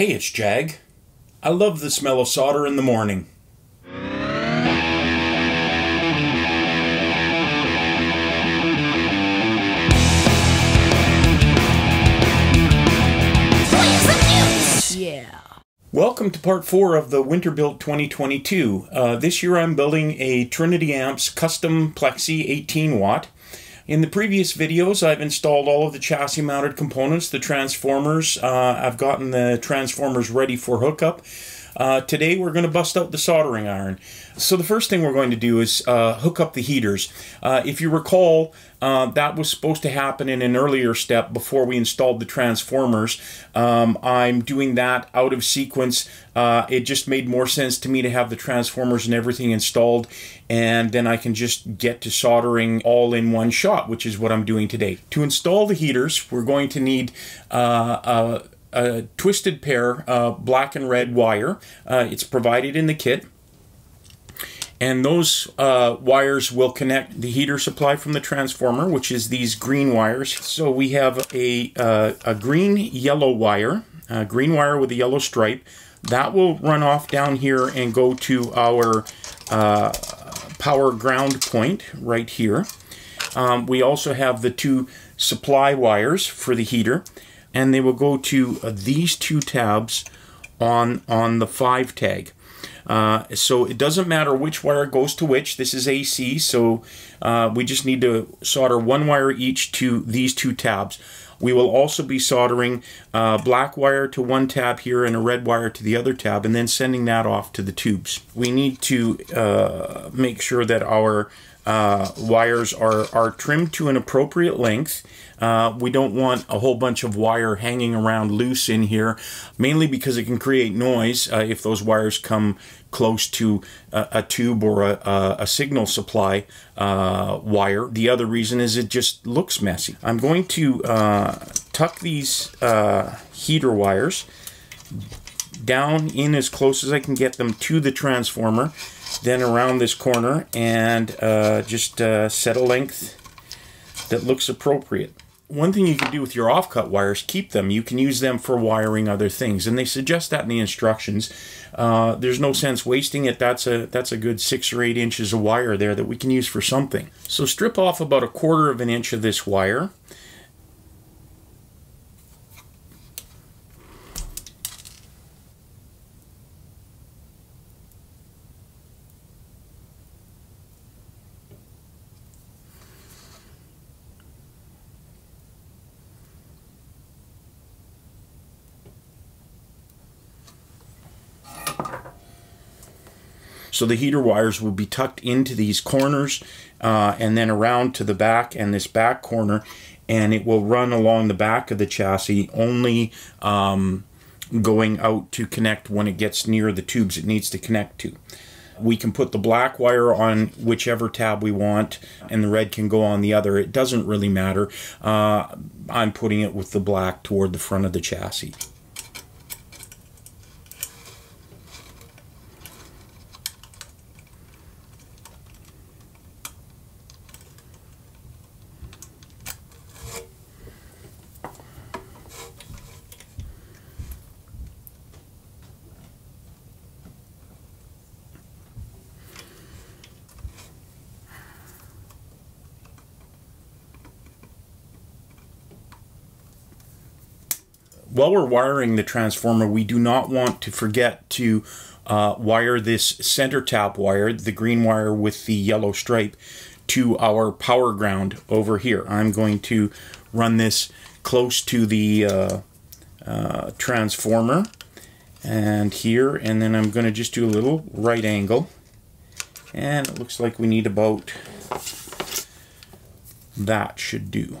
Hey, it's Jag. I love the smell of solder in the morning. Yeah. Welcome to part four of the Winter Build 2022. Uh, this year I'm building a Trinity Amps custom Plexi 18 watt. In the previous videos, I've installed all of the chassis mounted components, the transformers. Uh, I've gotten the transformers ready for hookup. Uh, today we're going to bust out the soldering iron. So the first thing we're going to do is uh, hook up the heaters. Uh, if you recall, uh, that was supposed to happen in an earlier step before we installed the transformers. Um, I'm doing that out of sequence. Uh, it just made more sense to me to have the transformers and everything installed, and then I can just get to soldering all in one shot, which is what I'm doing today. To install the heaters, we're going to need uh, a twisted pair black and red wire. Uh, it's provided in the kit. And those uh, wires will connect the heater supply from the transformer, which is these green wires. So we have a, uh, a green yellow wire, a green wire with a yellow stripe. That will run off down here and go to our uh, power ground point right here. Um, we also have the two supply wires for the heater and they will go to uh, these two tabs on on the 5 tag. Uh, so it doesn't matter which wire goes to which. This is AC, so uh, we just need to solder one wire each to these two tabs. We will also be soldering uh, black wire to one tab here and a red wire to the other tab and then sending that off to the tubes. We need to uh, make sure that our uh, wires are, are trimmed to an appropriate length. Uh, we don't want a whole bunch of wire hanging around loose in here, mainly because it can create noise uh, if those wires come close to a, a tube or a, a, signal supply uh, wire. The other reason is it just looks messy. I'm going to uh, tuck these uh, heater wires down in as close as I can get them to the transformer then around this corner and uh, just uh, set a length that looks appropriate. One thing you can do with your offcut wires, keep them. You can use them for wiring other things, and they suggest that in the instructions. Uh, there's no sense wasting it. That's a that's a good six or eight inches of wire there that we can use for something. So strip off about a quarter of an inch of this wire So the heater wires will be tucked into these corners uh, and then around to the back and this back corner and it will run along the back of the chassis only um, going out to connect when it gets near the tubes it needs to connect to. We can put the black wire on whichever tab we want and the red can go on the other. It doesn't really matter. Uh, I'm putting it with the black toward the front of the chassis. While we're wiring the transformer, we do not want to forget to uh, wire this center tap wire, the green wire with the yellow stripe, to our power ground over here. I'm going to run this close to the uh, uh, transformer and here, and then I'm going to just do a little right angle. And it looks like we need about that should do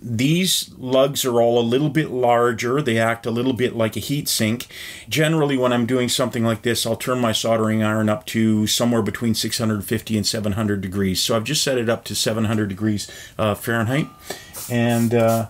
these lugs are all a little bit larger. They act a little bit like a heat sink. Generally, when I'm doing something like this, I'll turn my soldering iron up to somewhere between 650 and 700 degrees. So I've just set it up to 700 degrees uh, Fahrenheit. And uh,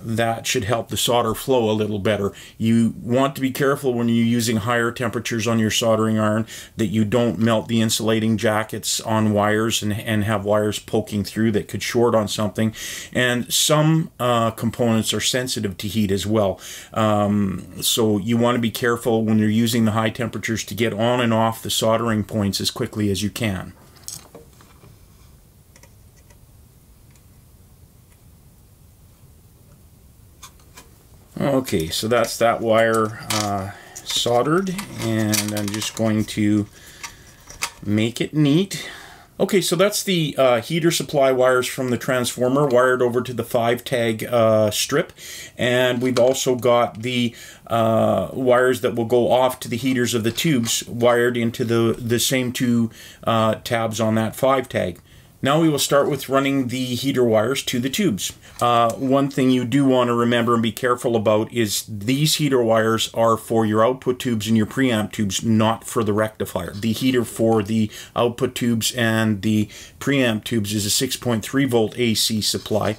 that should help the solder flow a little better. You want to be careful when you're using higher temperatures on your soldering iron that you don't melt the insulating jackets on wires and, and have wires poking through that could short on something. And some uh, components are sensitive to heat as well. Um, so you want to be careful when you're using the high temperatures to get on and off the soldering points as quickly as you can. Okay, so that's that wire uh, soldered, and I'm just going to make it neat. Okay, so that's the uh, heater supply wires from the transformer wired over to the 5 tag uh, strip. And we've also got the uh, wires that will go off to the heaters of the tubes wired into the, the same two uh, tabs on that 5 tag. Now we will start with running the heater wires to the tubes. Uh, one thing you do want to remember and be careful about is these heater wires are for your output tubes and your preamp tubes, not for the rectifier. The heater for the output tubes and the preamp tubes is a 6.3 volt AC supply.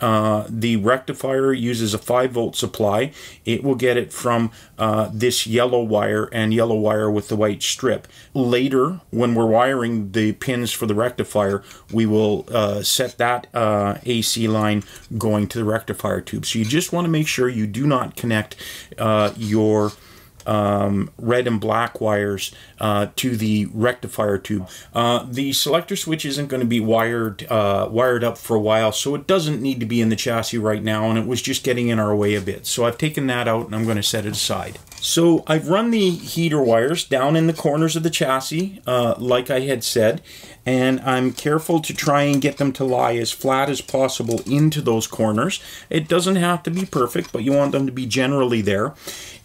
Uh, the rectifier uses a 5 volt supply. It will get it from uh, this yellow wire and yellow wire with the white strip. Later, when we're wiring the pins for the rectifier, we will uh, set that uh, AC line going to the rectifier tube. So you just want to make sure you do not connect uh, your um, red and black wires uh, to the rectifier tube. Uh, the selector switch isn't going to be wired uh, wired up for a while, so it doesn't need to be in the chassis right now, and it was just getting in our way a bit. So I've taken that out and I'm going to set it aside. So I've run the heater wires down in the corners of the chassis, uh, like I had said, and I'm careful to try and get them to lie as flat as possible into those corners. It doesn't have to be perfect, but you want them to be generally there.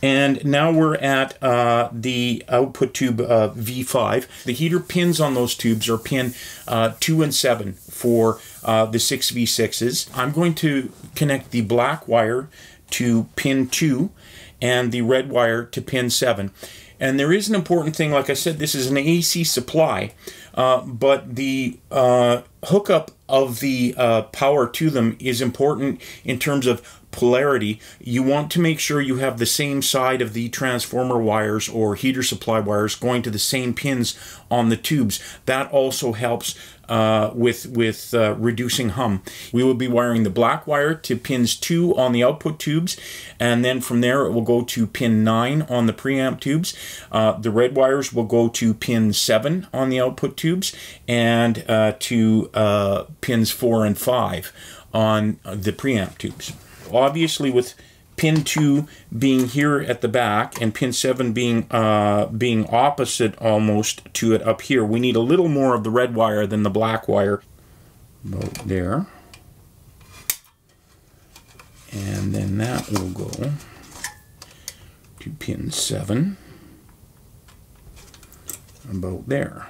And now we're at uh, the output tube uh, V5. The heater pins on those tubes are pin uh, 2 and 7 for uh, the 6V6s. I'm going to connect the black wire to pin 2 and the red wire to pin 7. And there is an important thing, like I said, this is an AC supply, uh, but the uh, hookup of the uh, power to them is important in terms of polarity, you want to make sure you have the same side of the transformer wires or heater supply wires going to the same pins on the tubes. That also helps uh, with with uh, reducing hum. We will be wiring the black wire to pins 2 on the output tubes, and then from there it will go to pin 9 on the preamp tubes. Uh, the red wires will go to pin 7 on the output tubes, and uh, to uh, pins 4 and 5 on the preamp tubes obviously with pin 2 being here at the back and pin 7 being uh, being opposite almost to it up here, we need a little more of the red wire than the black wire. About there. And then that will go to pin 7. About there.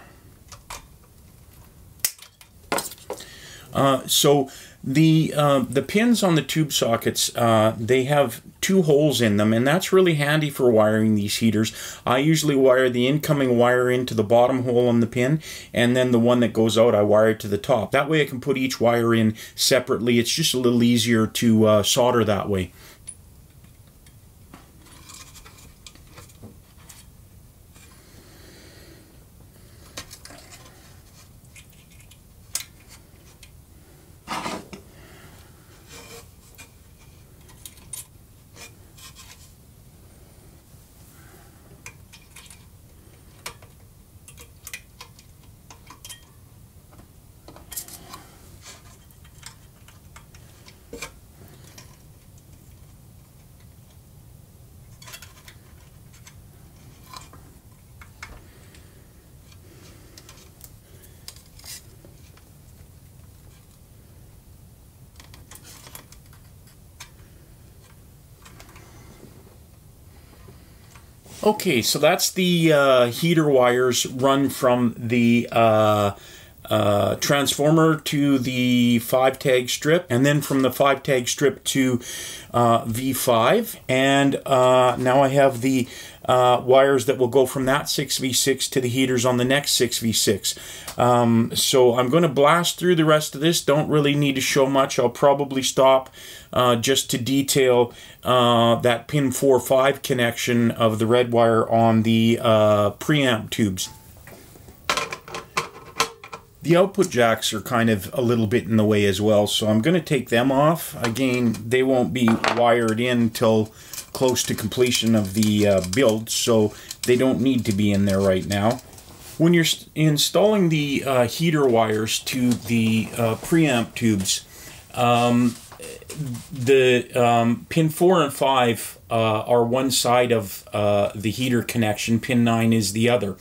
Uh, so the uh, the pins on the tube sockets uh, they have two holes in them and that's really handy for wiring these heaters. I usually wire the incoming wire into the bottom hole on the pin and then the one that goes out I wire it to the top. That way I can put each wire in separately. It's just a little easier to uh, solder that way. Okay, so that's the uh, heater wires run from the uh, uh, transformer to the five tag strip, and then from the five tag strip to uh, V5. And uh, now I have the uh, wires that will go from that 6V6 to the heaters on the next 6V6. Um, so I'm going to blast through the rest of this. Don't really need to show much. I'll probably stop uh, just to detail uh, that pin 4-5 connection of the red wire on the uh, preamp tubes. The output jacks are kind of a little bit in the way as well, so I'm going to take them off. Again, they won't be wired in till close to completion of the uh, build, so they don't need to be in there right now. When you're installing the uh, heater wires to the uh, preamp tubes, um, the um, pin 4 and 5 uh, are one side of uh, the heater connection, pin 9 is the other.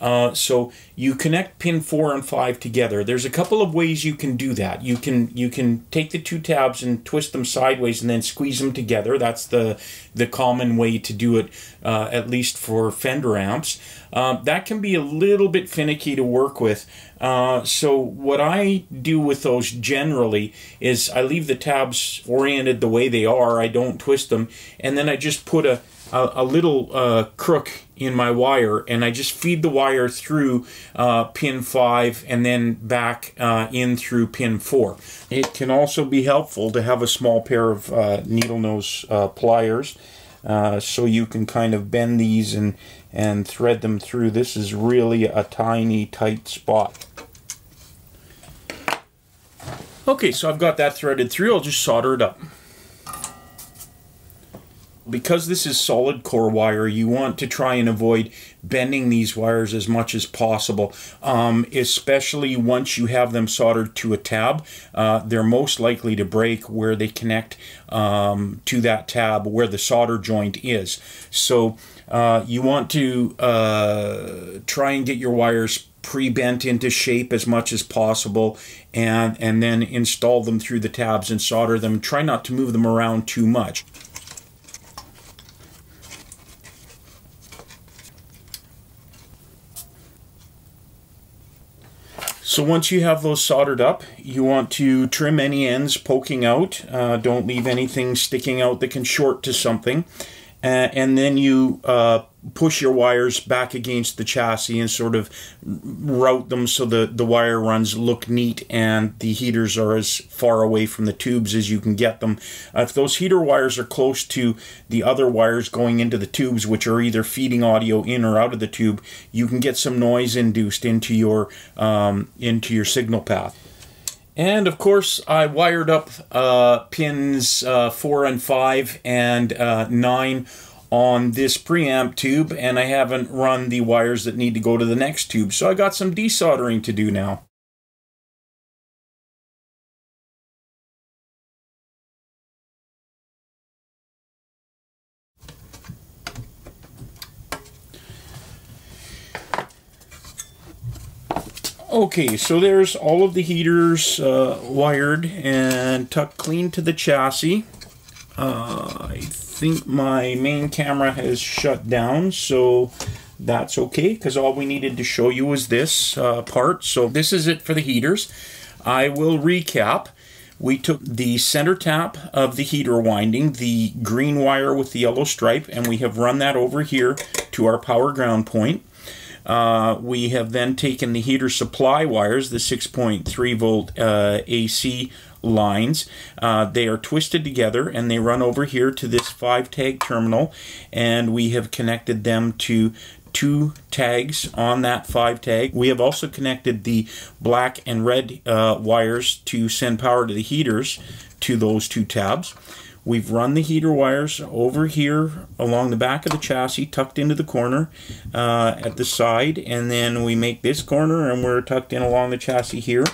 Uh, so you connect pin four and five together. There's a couple of ways you can do that. You can you can take the two tabs and twist them sideways and then squeeze them together. That's the the common way to do it, uh, at least for Fender amps. Uh, that can be a little bit finicky to work with. Uh, so what I do with those generally is I leave the tabs oriented the way they are. I don't twist them, and then I just put a a, a little uh, crook in my wire and I just feed the wire through uh, pin 5 and then back uh, in through pin 4. It can also be helpful to have a small pair of uh, needle nose uh, pliers uh, so you can kind of bend these and, and thread them through. This is really a tiny tight spot. Okay, so I've got that threaded through. I'll just solder it up because this is solid core wire, you want to try and avoid bending these wires as much as possible, um, especially once you have them soldered to a tab. Uh, they're most likely to break where they connect um, to that tab where the solder joint is. So uh, you want to uh, try and get your wires pre-bent into shape as much as possible and and then install them through the tabs and solder them try not to move them around too much So once you have those soldered up, you want to trim any ends poking out. Uh, don't leave anything sticking out that can short to something. Uh, and then you uh, push your wires back against the chassis and sort of route them so the, the wire runs look neat and the heaters are as far away from the tubes as you can get them. Uh, if those heater wires are close to the other wires going into the tubes, which are either feeding audio in or out of the tube, you can get some noise induced into your um, into your signal path. And of course, I wired up uh, pins uh, 4 and 5 and uh, 9 on this preamp tube and I haven't run the wires that need to go to the next tube. So I got some desoldering to do now. Okay, so there's all of the heaters uh, wired and tucked clean to the chassis. Uh, I think my main camera has shut down, so that's okay, because all we needed to show you was this uh, part. So this is it for the heaters. I will recap. We took the center tap of the heater winding, the green wire with the yellow stripe, and we have run that over here to our power ground point. Uh, we have then taken the heater supply wires, the 6.3 volt uh, AC lines. Uh, they are twisted together and they run over here to this five tag terminal and we have connected them to two tags on that five tag. We have also connected the black and red uh, wires to send power to the heaters to those two tabs. We've run the heater wires over here along the back of the chassis, tucked into the corner uh, at the side, and then we make this corner and we're tucked in along the chassis here.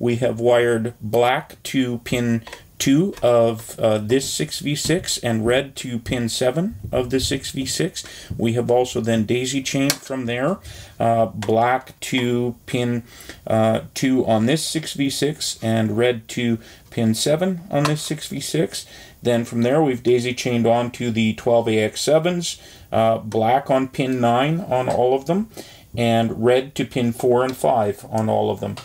We have wired black to pin 2 of uh, this 6V6 and red to pin 7 of the 6V6. We have also then daisy chained from there, uh, black to pin uh, 2 on this 6V6 and red to pin 7 on this 6V6. Then from there we've daisy chained on to the 12AX7s, uh, black on pin 9 on all of them, and red to pin 4 and 5 on all of them.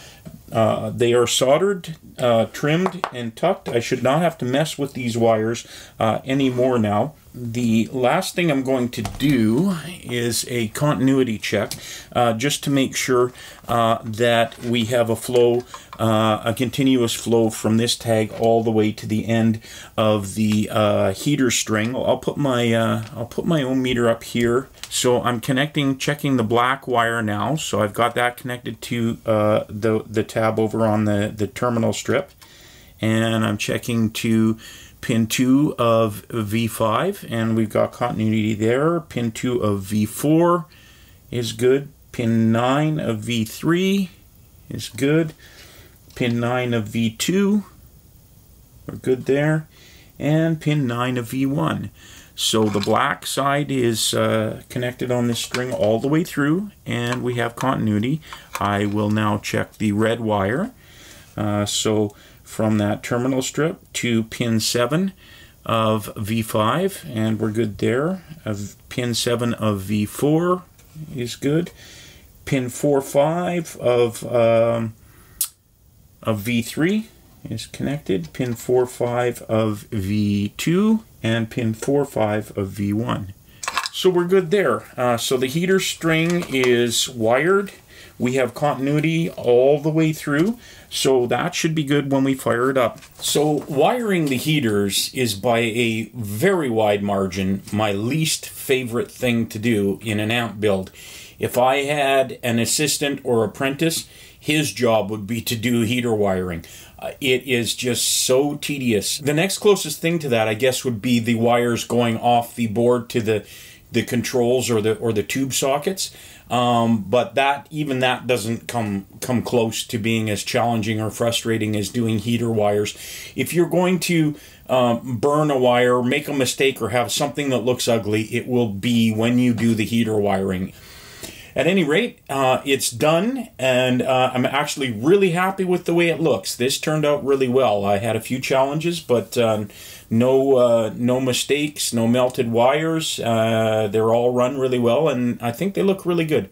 Uh, they are soldered, uh, trimmed, and tucked. I should not have to mess with these wires uh, anymore now. The last thing I'm going to do is a continuity check uh, just to make sure uh, that we have a flow, uh, a continuous flow from this tag all the way to the end of the heater string. I'll put my I'll put my ohm meter up here. So I'm connecting, checking the black wire now. So I've got that connected to the the tab over on the the terminal strip, and I'm checking to pin 2 of V5 and we've got continuity there. Pin 2 of V4 is good. Pin 9 of V3 is good. Pin 9 of V2 we're good there. And pin 9 of V1. So the black side is uh, connected on this string all the way through and we have continuity. I will now check the red wire. Uh, so from that terminal strip to pin 7 of V5 and we're good there. Pin 7 of V4 is good. Pin 4 5 of um, of V3 is connected. Pin 4 5 of V2 and pin 4 5 of V1. So we're good there. Uh, so the heater string is wired we have continuity all the way through, so that should be good when we fire it up. So wiring the heaters is by a very wide margin my least favorite thing to do in an amp build. If I had an assistant or apprentice, his job would be to do heater wiring. Uh, it is just so tedious. The next closest thing to that, I guess, would be the wires going off the board to the the controls or the or the tube sockets. Um, but that even that doesn't come come close to being as challenging or frustrating as doing heater wires. If you're going to um, burn a wire, make a mistake, or have something that looks ugly, it will be when you do the heater wiring. At any rate, uh, it's done, and uh, I'm actually really happy with the way it looks. This turned out really well. I had a few challenges, but uh, no uh, no mistakes, no melted wires. Uh, they're all run really well, and I think they look really good.